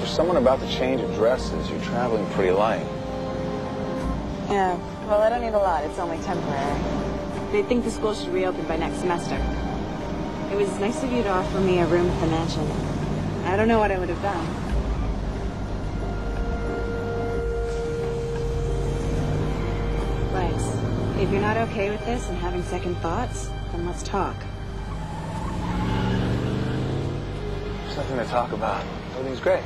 For someone about to change addresses, you're traveling pretty light. Yeah, well, I don't need a lot. It's only temporary. They think the school should reopen by next semester. It was nice of you to offer me a room at the mansion. I don't know what I would have done. Thanks. If you're not okay with this and having second thoughts, then let's talk. Nothing to talk about. Everything's great.